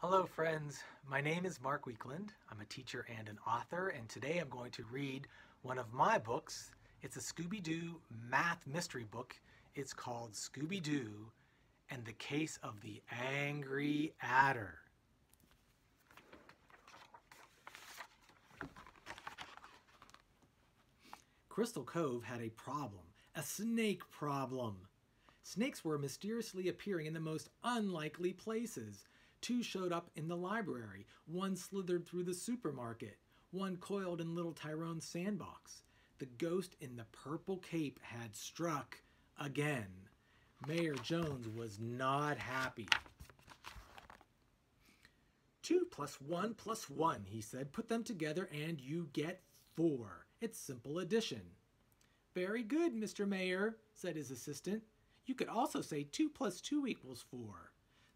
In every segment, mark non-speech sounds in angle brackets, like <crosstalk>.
Hello, friends. My name is Mark Weakland. I'm a teacher and an author, and today I'm going to read one of my books. It's a Scooby Doo math mystery book. It's called Scooby Doo and the Case of the Angry Adder. Crystal Cove had a problem, a snake problem. Snakes were mysteriously appearing in the most unlikely places. Two showed up in the library, one slithered through the supermarket, one coiled in little Tyrone's sandbox. The ghost in the purple cape had struck again. Mayor Jones was not happy. Two plus one plus one, he said. Put them together and you get four. It's simple addition. Very good, Mr. Mayor, said his assistant. You could also say 2 plus 2 equals 4.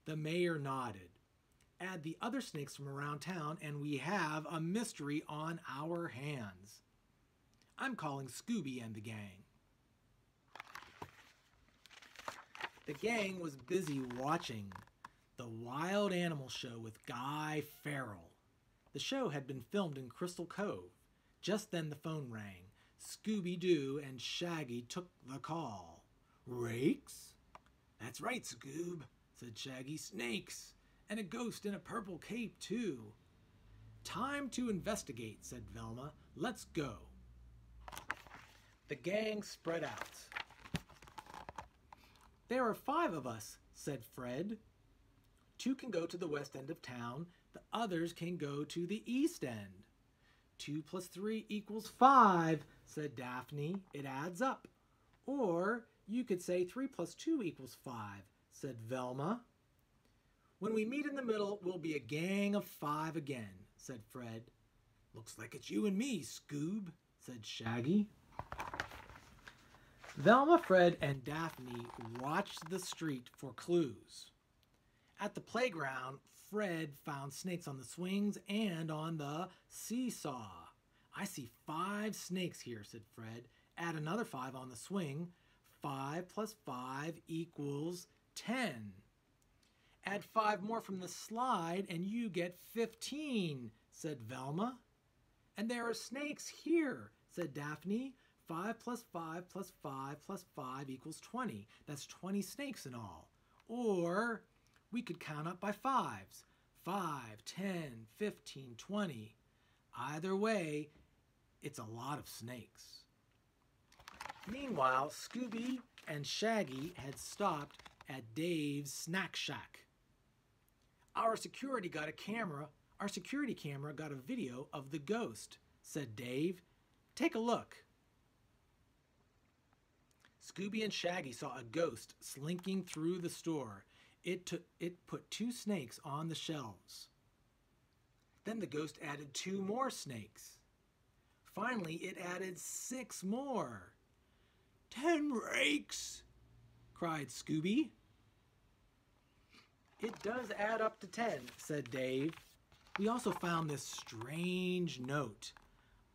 The mayor nodded. Add the other snakes from around town, and we have a mystery on our hands. I'm calling Scooby and the gang. The gang was busy watching the Wild Animal Show with Guy Farrell. The show had been filmed in Crystal Cove. Just then the phone rang. Scooby Doo and Shaggy took the call. Rakes? That's right, Scoob, said Shaggy. Snakes, and a ghost in a purple cape, too. Time to investigate, said Velma. Let's go. The gang spread out. There are five of us, said Fred. Two can go to the west end of town, the others can go to the east end. Two plus three equals five, said Daphne. It adds up. Or you could say 3 plus 2 equals 5, said Velma. When we meet in the middle, we'll be a gang of five again, said Fred. Looks like it's you and me, Scoob, said Shaggy. Velma, Fred, and Daphne watched the street for clues. At the playground, Fred found snakes on the swings and on the seesaw. I see five snakes here, said Fred. Add another five on the swing. 5 plus 5 equals 10. Add 5 more from the slide and you get 15, said Velma. And there are snakes here, said Daphne. 5 plus 5 plus 5 plus 5 equals 20. That's 20 snakes in all. Or we could count up by fives. 5, 10, 15, 20. Either way, it's a lot of snakes. Meanwhile, Scooby and Shaggy had stopped at Dave's snack shack. Our security got a camera. Our security camera got a video of the ghost, said Dave. Take a look. Scooby and Shaggy saw a ghost slinking through the store. It, took, it put two snakes on the shelves. Then the ghost added two more snakes. Finally, it added six more. Ten rakes! cried Scooby. It does add up to ten, said Dave. We also found this strange note.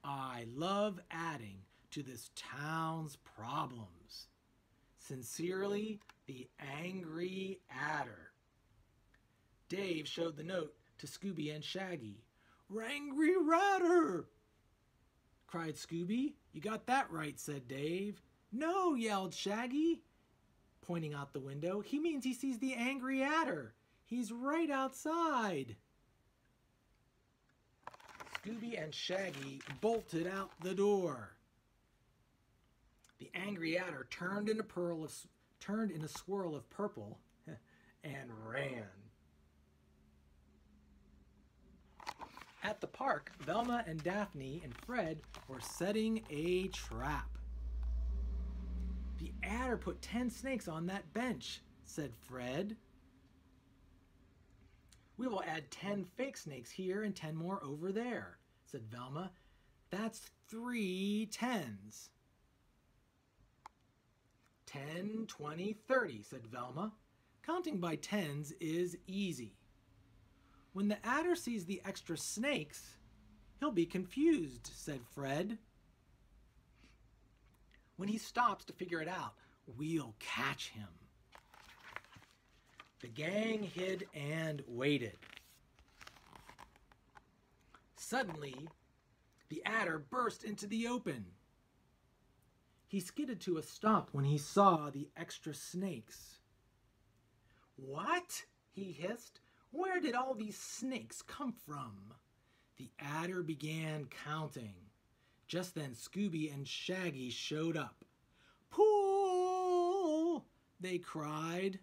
I love adding to this town's problems. Sincerely, the Angry Adder. Dave showed the note to Scooby and Shaggy. Rangry Radder! cried Scooby. You got that right, said Dave. No, yelled Shaggy, pointing out the window. He means he sees the angry adder. He's right outside. Scooby and Shaggy bolted out the door. The angry adder turned in a pearl of, turned in a swirl of purple <laughs> and ran. At the park, Velma and Daphne and Fred were setting a trap. The adder put 10 snakes on that bench, said Fred. We will add 10 fake snakes here and 10 more over there, said Velma. That's three tens. 10, 20, 30, said Velma. Counting by tens is easy. When the adder sees the extra snakes, he'll be confused, said Fred. When he stops to figure it out, we'll catch him. The gang hid and waited. Suddenly, the adder burst into the open. He skidded to a stop when he saw the extra snakes. What? he hissed. Where did all these snakes come from? The adder began counting. Just then Scooby and Shaggy showed up. Pull! they cried.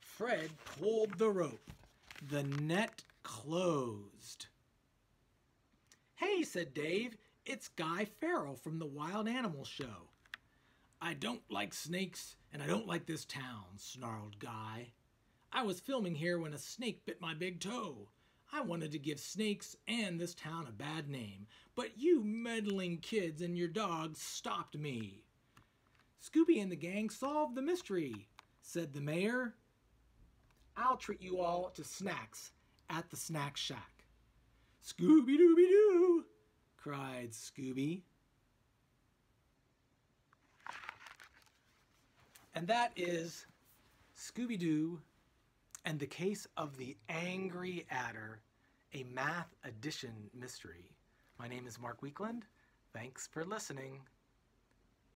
Fred pulled the rope. The net closed. Hey, said Dave, it's Guy Farrell from the Wild Animal Show. I don't like snakes, and I don't like this town, snarled Guy. I was filming here when a snake bit my big toe. I wanted to give snakes and this town a bad name, but you meddling kids and your dogs stopped me. Scooby and the gang solved the mystery, said the mayor. I'll treat you all to snacks at the snack shack. Scooby Dooby Doo, cried Scooby. And that is Scooby Doo and the Case of the Angry Adder, a math addition mystery. My name is Mark Weakland. Thanks for listening.